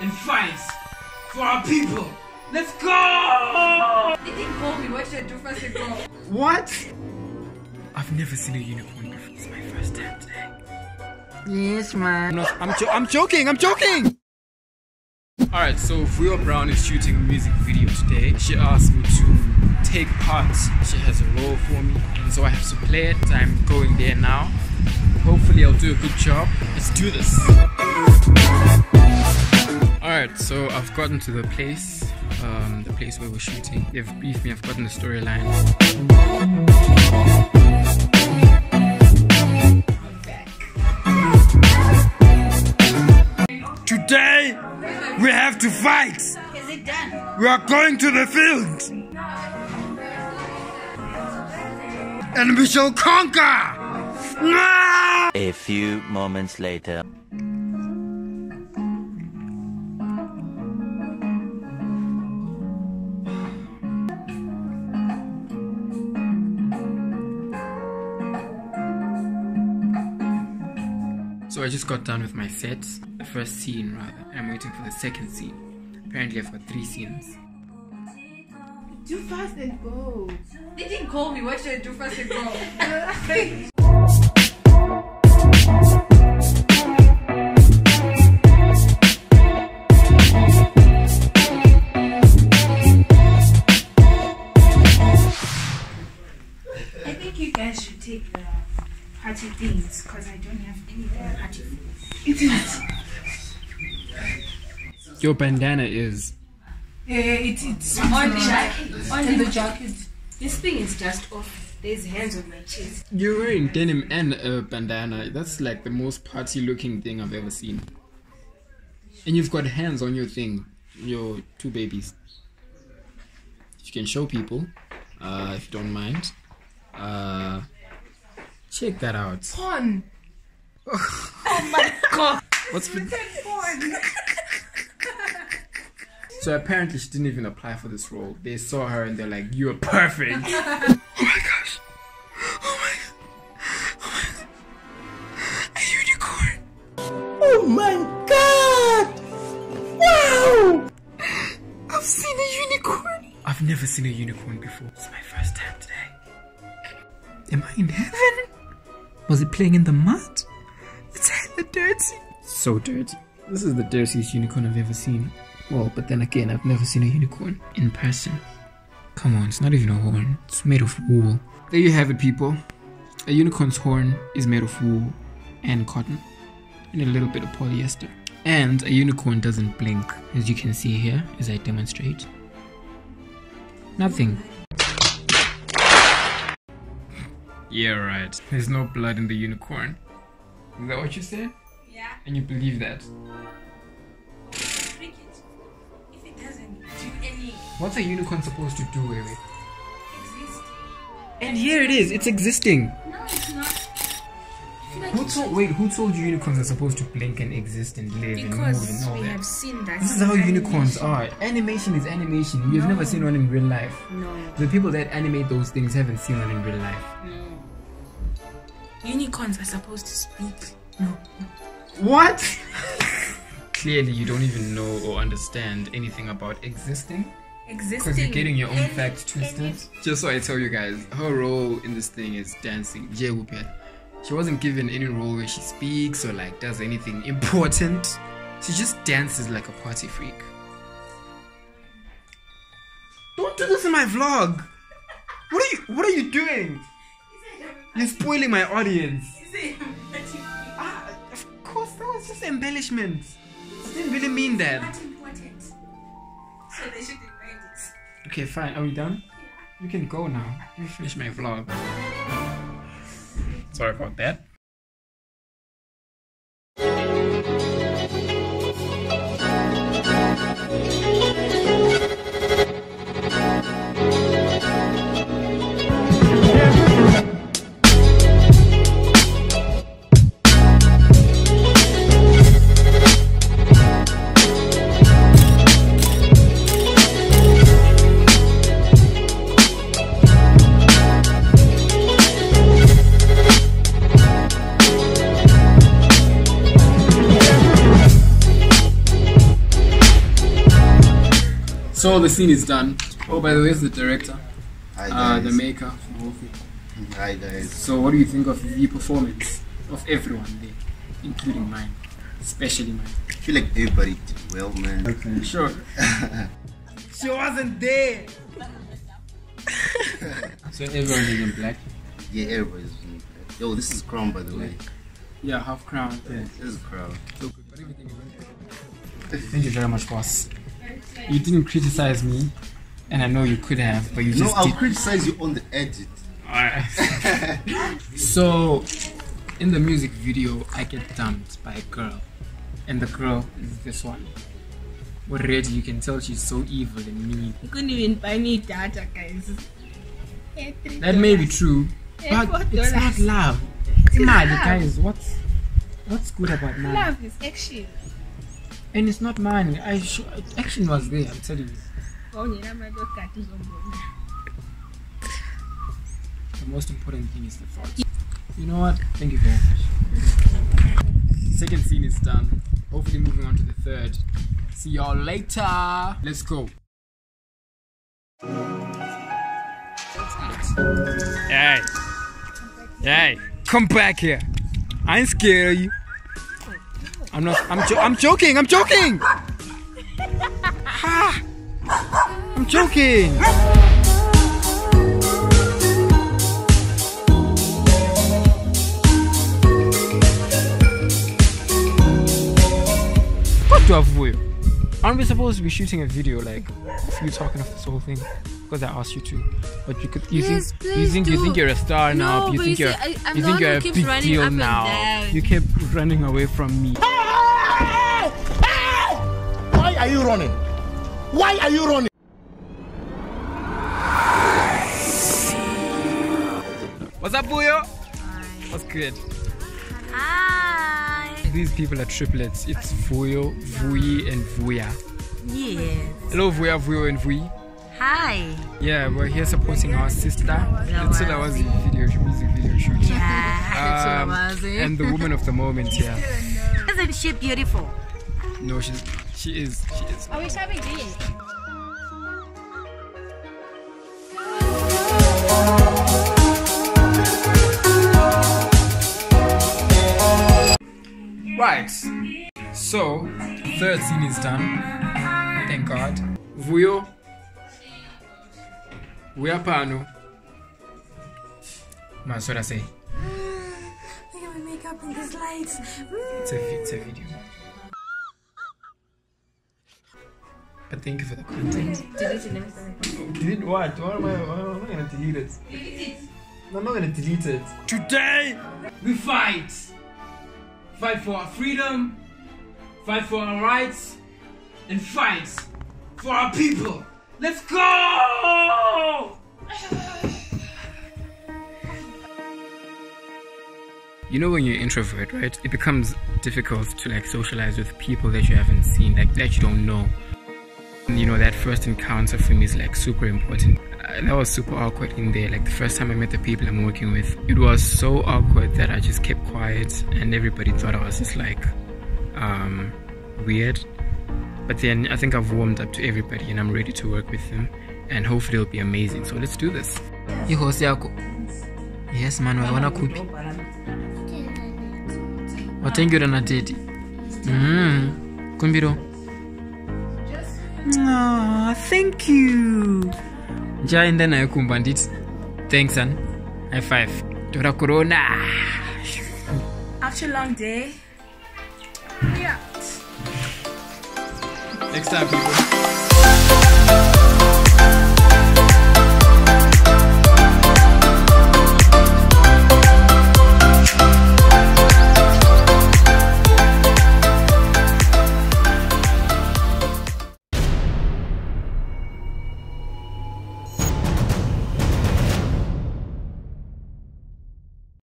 and fight for our people. Let's go! They didn't call me. What should I do first to go? What? I've never seen a unicorn before. It's my first time today. Yes, man. No, I'm, jo- I'm joking. I'm joking. Alright, so Vuyo Brown is shooting a music video today. She asked me to take part. She has a role for me, and so I have to play it. I'm going there now. Hopefully, I'll do a good job. Let's do this. Alright, so I've gotten to the place, um, the place where we're shooting. They've briefed me, I've gotten the storyline. Today, we have to fight! Is it done? We are going to the field! And we shall conquer! A few moments later. Just got done with my sets, the first scene rather, and I'm waiting for the second scene. Apparently I've got three scenes. Do fast and go. They didn't call me. What should I do fast and go? Your bandana is. Yeah, it, it's On the jacket. On the the jacket. This thing is just off. There's hands on my chest. You're wearing denim and a bandana. That's like the most party looking thing I've ever seen. And you've got hands on your thing, your two babies. If you can show people, uh, if you don't mind, uh, check that out. Porn. Oh my god! What's with So apparently she didn't even apply for this role. They saw her and they're like, "You're perfect." oh my gosh! Oh my! Oh my! A unicorn! Oh my god! Wow! I've seen a unicorn. I've never seen a unicorn before. It's my first time today. Am I in heaven? Was it playing in the mud? It's hella dirty. So dirty. This is the dirtiest unicorn I've ever seen. Well, but then again, I've never seen a unicorn in person. Come on, it's not even a horn. It's made of wool. There you have it, people. A unicorn's horn is made of wool and cotton and a little bit of polyester. And a unicorn doesn't blink, as you can see here as I demonstrate. Nothing. Yeah, right. There's no blood in the unicorn. Is that what you said? Yeah. And you believe that? What's a unicorn supposed to do, Ewe? exist. And here it is, it's existing. No, it's not. Like Who told wait, who told you unicorns are supposed to blink and exist and live and move and all we that? have seen that. This is how in unicorns are. Animation is animation. You've No. never seen one in real life. No, The people that animate those things haven't seen one in real life. no. Unicorns are supposed to speak. No. What? Clearly, you don't even know or understand anything about existing Existing. because you're getting your own any- facts twisted. any- Just so I tell you guys, her role in this thing is dancing. Jay Whoopet. She wasn't given any role where she speaks or like does anything important. She just dances like a party freak. Don't do this in my vlog. What are you What are you doing? You're spoiling my audience. Ah, of course, that was just embellishment. I didn't really mean that. Not important. So they should remind us. Okay, fine. Are we done? You can go now. Me finish my vlog. Sorry about that. So the scene is done. Oh, by the way, it's the director, Hi uh, guys. the maker. of the whole thing. Hi guys. So, what do you think of the performance of everyone there, including mine, especially mine? I feel like everybody did well, man. Okay. Sure. she wasn't there. so everyone is in black. Yeah, everybody's in black. Yo, this is Crown, by the way. Yeah, half crown. Yeah. This is Crown. So good, but everything is. Thank you very much, boss. You didn't criticize me, and I know you could have, but you No, just I'll did. criticize you on the edit. Alright. so, in the music video, I get dumped by a girl, and the girl is this one. Already, you can tell she's so evil and mean. You couldn't even buy me data, guys. That may be true, but it's not love. It's mad, love. guys. What's what's good about love? Love is action. And it's not money. I sh- action was there. I'm telling you. Ngawunyela amali ogada uzombona. The most important thing is the thought. You know what? Thank you very much. Second scene is done. Hopefully, moving on to the third. See y'all later. Let's go. Hey, hey, come back here. I ain't scared of you. I'm not. I'm. Jo- I'm joking. I'm joking. Ha! I'm joking. What do I avoid? Aren't we supposed to be shooting a video like of you talking of this whole thing? Because I asked you to, but you could. You Yes, think you please think you think you're a star now. You but think you are I- I'm you think you're a big deal now. You kept running away from me. Why are you running? Why are you running? What's up, Vuyo? What's good? Hi. These people are triplets. It's Vuyo, Vuyi, and Vuya. Yes. Hello, Vuya, Vuyo, and Vuyi. Hi. Yeah, we're here supporting our sister. That's what I was in video, music video shoot. Yeah. Um, that's what I was and the woman of the moment here. Isn't she beautiful? No, she's she is she is. Are we having this? Right. So, third scene is done. Thank God. Vuyo. Vuya pano. Man, what I say? Look at my makeup and these lights. It's a, it's a video. But thank you for the content. Delete what? Why am I, why am I gonna delete it? I'm not gonna delete it. Today, we fight. Fight for our freedom, fight for our rights, and fight for our people. Let's go! You know when you're introvert, right? It becomes difficult to like socialize with people that you haven't seen, like that you don't know. And, you know that first encounter for me is like super important. Uh, that was super awkward in there. Like the first time I met the people I'm working with, it was so awkward that I just kept quiet, and everybody thought I was just like um, weird. But then I think I've warmed up to everybody, and I'm ready to work with them, and hopefully it'll be amazing. So let's do this. Ihosi yako. Yes man, waona kupi? watengera na teti mm. kumbiro Aw, thank you. Njaenda naye kumba nditi thanks son. High five. Tora corona. After a long day. Yeah. next time people